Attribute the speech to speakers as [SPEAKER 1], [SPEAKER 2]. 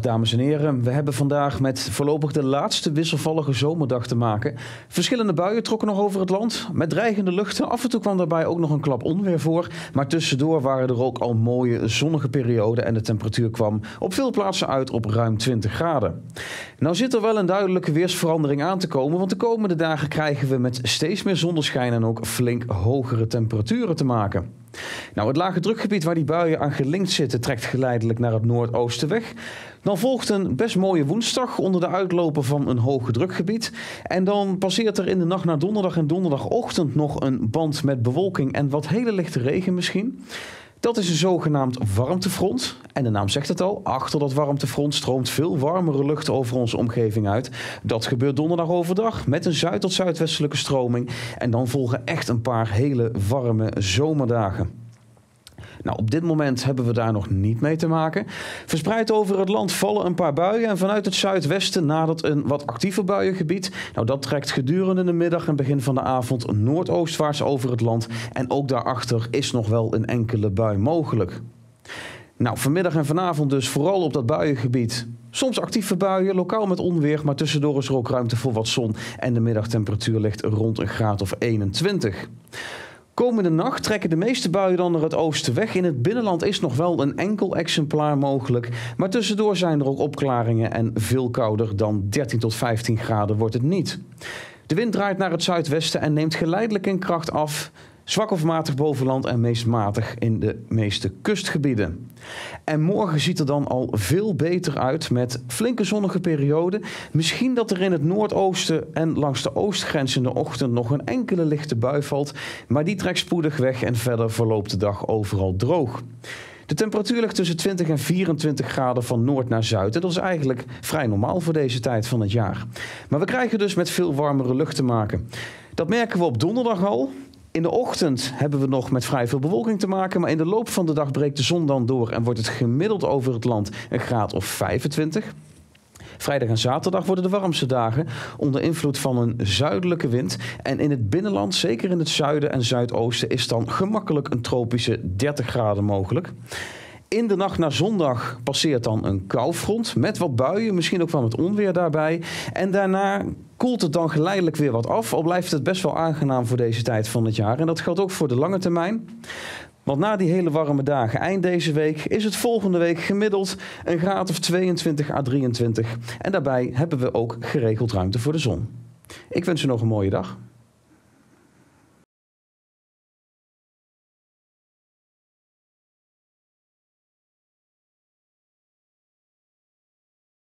[SPEAKER 1] Dames en heren, we hebben vandaag met voorlopig de laatste wisselvallige zomerdag te maken. Verschillende buien trokken nog over het land, met dreigende luchten. Af en toe kwam daarbij ook nog een klap onweer voor. Maar tussendoor waren er ook al mooie zonnige perioden en de temperatuur kwam op veel plaatsen uit op ruim 20 graden. Nou zit er wel een duidelijke weersverandering aan te komen, want de komende dagen krijgen we met steeds meer zonneschijn en ook flink hogere temperaturen te maken. Nou, het lage drukgebied waar die buien aan gelinkt zitten, trekt geleidelijk naar het noordoosten weg. Dan volgt een best mooie woensdag onder de uitloper van een hoge drukgebied. En dan passeert er in de nacht naar donderdag en donderdagochtend nog een band met bewolking en wat hele lichte regen misschien. Dat is een zogenaamd warmtefront. En de naam zegt het al, achter dat warmtefront stroomt veel warmere lucht over onze omgeving uit. Dat gebeurt donderdag overdag met een zuid- tot zuidwestelijke stroming. En dan volgen echt een paar hele warme zomerdagen. Nou, op dit moment hebben we daar nog niet mee te maken. Verspreid over het land vallen een paar buien en vanuit het zuidwesten nadert een wat actiever buiengebied. Nou, dat trekt gedurende de middag en begin van de avond noordoostwaarts over het land. En ook daarachter is nog wel een enkele bui mogelijk. Nou, vanmiddag en vanavond dus vooral op dat buiengebied. Soms actieve buien, lokaal met onweer, maar tussendoor is er ook ruimte voor wat zon. En de middagtemperatuur ligt rond een graad of 21. Komende nacht trekken de meeste buien dan naar het oosten weg. In het binnenland is nog wel een enkel exemplaar mogelijk. Maar tussendoor zijn er ook opklaringen en veel kouder dan 13 tot 15 graden wordt het niet. De wind draait naar het zuidwesten en neemt geleidelijk in kracht af. Zwak of matig bovenland en meest matig in de meeste kustgebieden. En morgen ziet er dan al veel beter uit met flinke zonnige perioden. Misschien dat er in het noordoosten en langs de oostgrens in de ochtend nog een enkele lichte bui valt. Maar die trekt spoedig weg en verder verloopt de dag overal droog. De temperatuur ligt tussen 20 en 24 graden van noord naar zuid. En dat is eigenlijk vrij normaal voor deze tijd van het jaar. Maar we krijgen dus met veel warmere lucht te maken. Dat merken we op donderdag al. In de ochtend hebben we nog met vrij veel bewolking te maken, maar in de loop van de dag breekt de zon dan door en wordt het gemiddeld over het land een graad of 25. Vrijdag en zaterdag worden de warmste dagen onder invloed van een zuidelijke wind. En in het binnenland, zeker in het zuiden en zuidoosten, is dan gemakkelijk een tropische 30 graden mogelijk. In de nacht naar zondag passeert dan een koufront met wat buien, misschien ook wel met onweer daarbij. En daarna koelt het dan geleidelijk weer wat af, al blijft het best wel aangenaam voor deze tijd van het jaar. En dat geldt ook voor de lange termijn. Want na die hele warme dagen eind deze week is het volgende week gemiddeld een graad of 22 à 23. En daarbij hebben we ook geregeld ruimte voor de zon. Ik wens u nog een mooie dag.